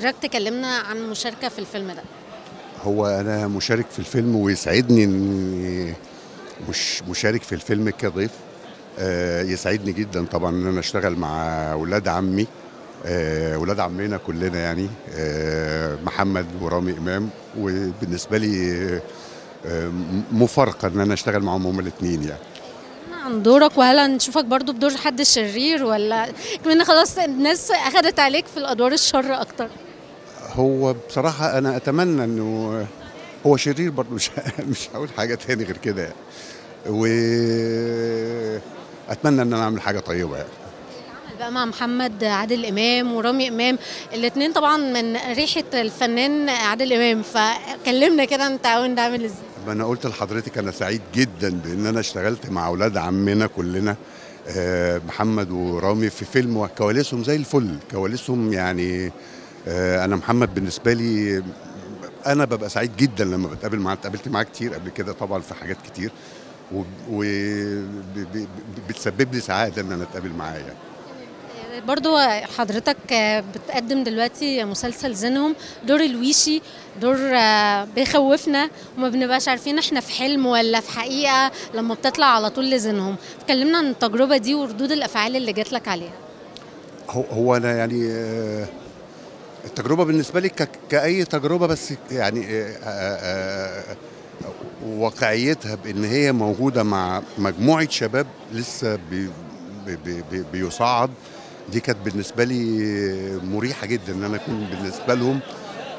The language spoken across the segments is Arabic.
حضرتك تكلمنا عن المشاركة في الفيلم ده. هو أنا مشارك في الفيلم ويسعدني إني مش مشارك في الفيلم كضيف. آه، يسعدني جدا طبعا إن أنا أشتغل مع أولاد عمي. آه، أولاد عمنا كلنا يعني. آه، محمد ورامي إمام. وبالنسبة لي آه، مفارقة إن أنا أشتغل معاهم هما الاثنين يعني. عن دورك. وهل هنشوفك برضو بدور حد شرير ولا؟ كمان خلاص الناس أخدت عليك في الأدوار الشر أكتر. هو بصراحة أنا أتمنى إنه هو شرير برضه مش مش هقول حاجة تاني غير كده. يعني واتمنى إن أنا أعمل حاجة طيبة يعني. بقى مع محمد عادل إمام ورامي إمام الاتنين طبعا من ريحة الفنان عادل إمام. فكلمنا كده أنت التعاون ده عامل إزاي؟ ما أنا قلت لحضرتك أنا سعيد جدا بإن أنا اشتغلت مع أولاد عمنا كلنا آه، محمد ورامي في فيلم وكواليسهم زي الفل كواليسهم يعني آه، أنا محمد بالنسبة لي أنا ببقى سعيد جدا لما بتقابل معاه اتقابلت معاه كتير قبل كده طبعا في حاجات كتير وبتسبب لي سعادة إن أنا أتقابل معاه يعني. برضو حضرتك بتقدم دلوقتي مسلسل زينهم. دور الويشي دور بيخوفنا وما بنبقاش عارفين إحنا في حلم ولا في حقيقة لما بتطلع على طول لزينهم. اتكلمنا عن التجربة دي وردود الأفعال اللي جات لك عليها. هو هو أنا يعني آه، التجربة بالنسبة لي كأي تجربة بس يعني آه، آه، واقعيتها بإن هي موجودة مع مجموعة شباب لسه بي بي بي بيصعد. دي كانت بالنسبة لي مريحة جدا إن أنا أكون بالنسبة لهم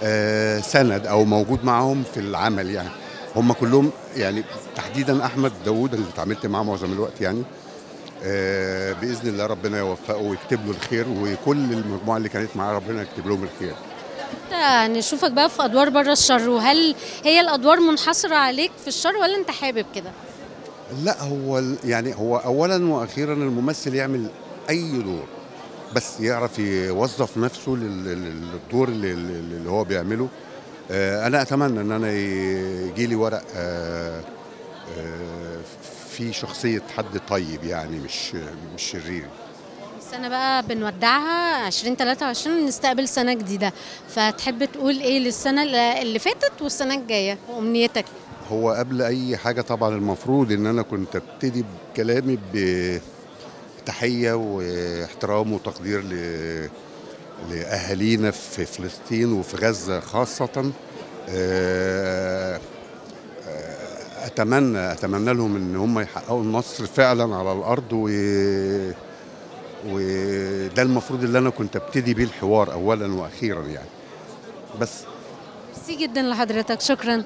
آه، سند أو موجود معاهم في العمل يعني. هم كلهم يعني تحديدا أحمد داوود اللي اتعاملت معاه معظم الوقت يعني آه، بإذن الله ربنا يوفقه ويكتب له الخير وكل المجموعة اللي كانت معاه ربنا يكتب لهم الخير. نشوفك بقى في أدوار بره الشر وهل هي الأدوار منحصرة عليك في الشر ولا أنت حابب كده؟ لا هو يعني هو اولا وأخيرا الممثل يعمل أي دور. بس يعرف يوظف نفسه لل- لل- للدور اللي, هو بيعمله. آه، أنا أتمنى إن أنا يجي لي ورق آه، آه، في شخصية حد طيب يعني مش مش شرير. السنة بقى بنودعها 2023 نستقبل سنة جديدة. فتحب تقول إيه للسنة اللي فاتت والسنة الجاية وأمنيتك؟ هو قبل أي حاجة طبعا المفروض إن أنا كنت أبتدي بكلامي بتحيه واحترام وتقدير لأهالينا في فلسطين وفي غزة خاصة. آه، آه، أتمنى أتمنى لهم إن هم يحققوا النصر فعلا على الأرض و وده المفروض اللي أنا كنت أبتدي بيه الحوار اولا وأخيرا يعني. بس. ميرسي جدا لحضرتك شكرا.